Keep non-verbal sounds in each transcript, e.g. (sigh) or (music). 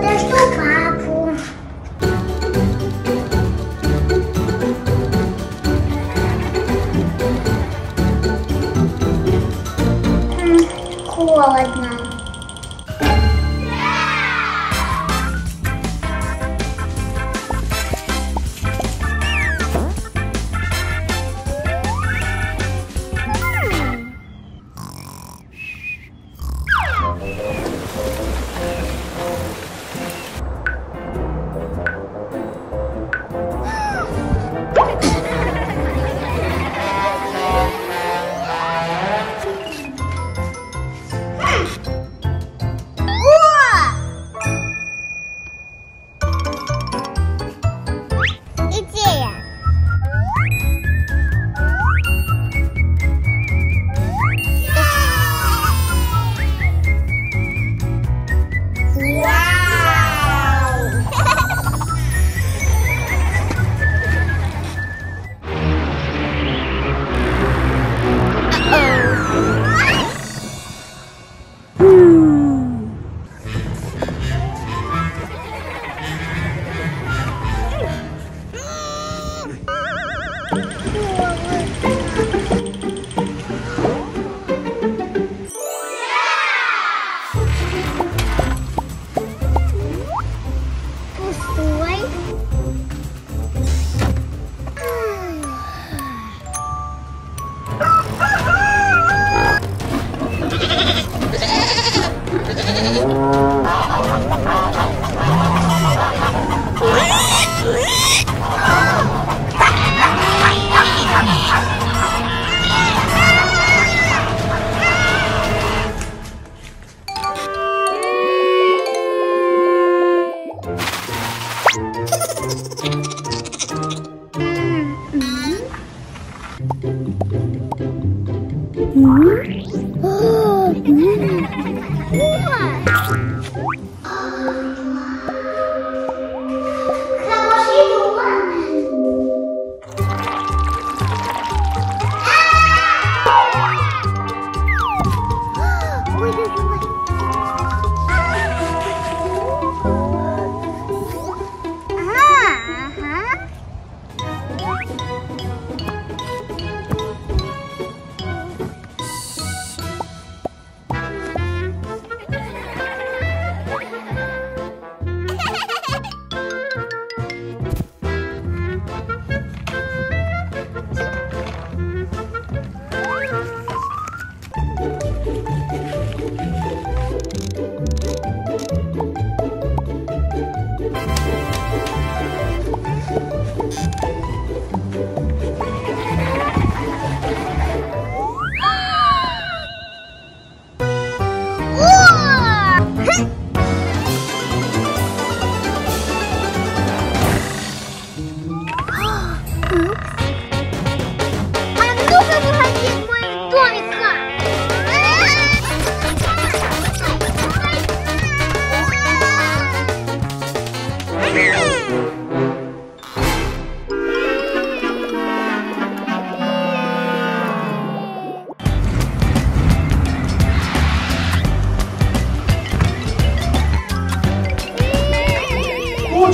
我的。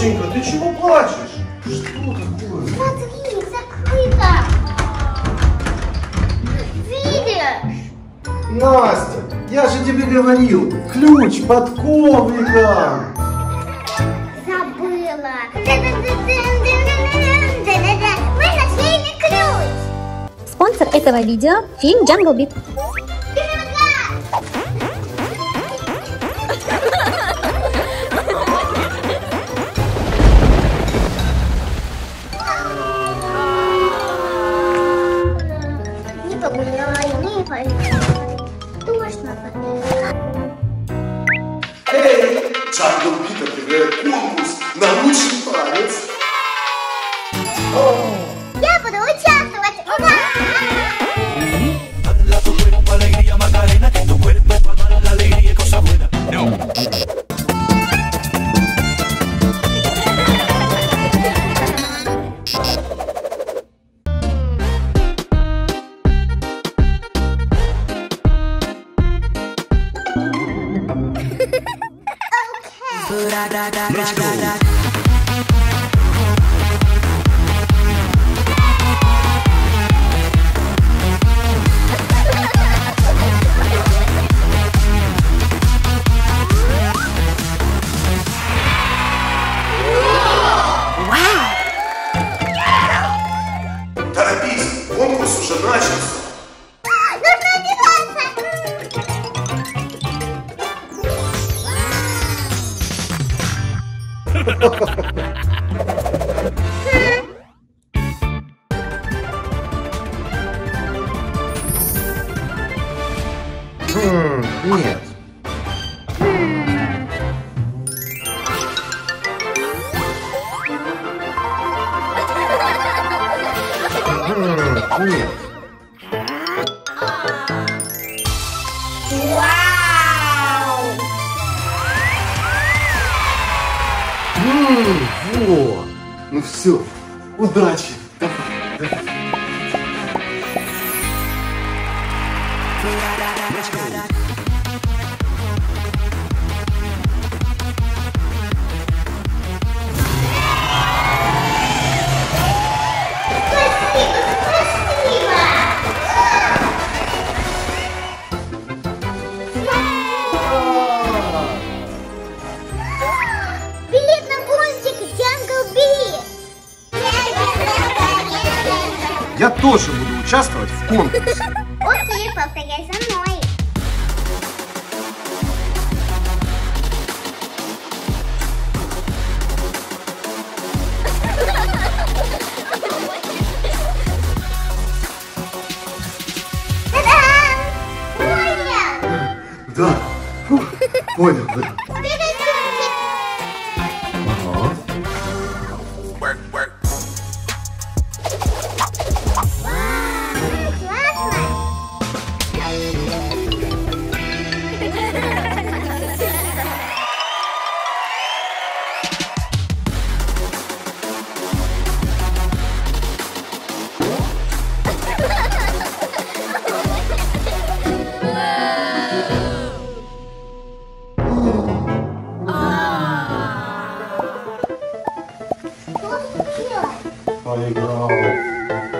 Доченька, ты чего плачешь? Что такое? Смотри, закрыто! Видишь? Настя, я же тебе говорил, ключ под ковриком. Забыла. Мы нашли ключ. Спонсор этого видео – фильм «Jungle Beat». конкурс на лучший танец. Я буду участвовать. Ура! But I дурачков. Торопись, конкурс уже начался. Хм, нет. Ну все, удачи! Тоже буду участвовать в конкурсе. (laughs) Окей, повторяй за мной. (laughs) Да. Фух, Понял, да. Play it.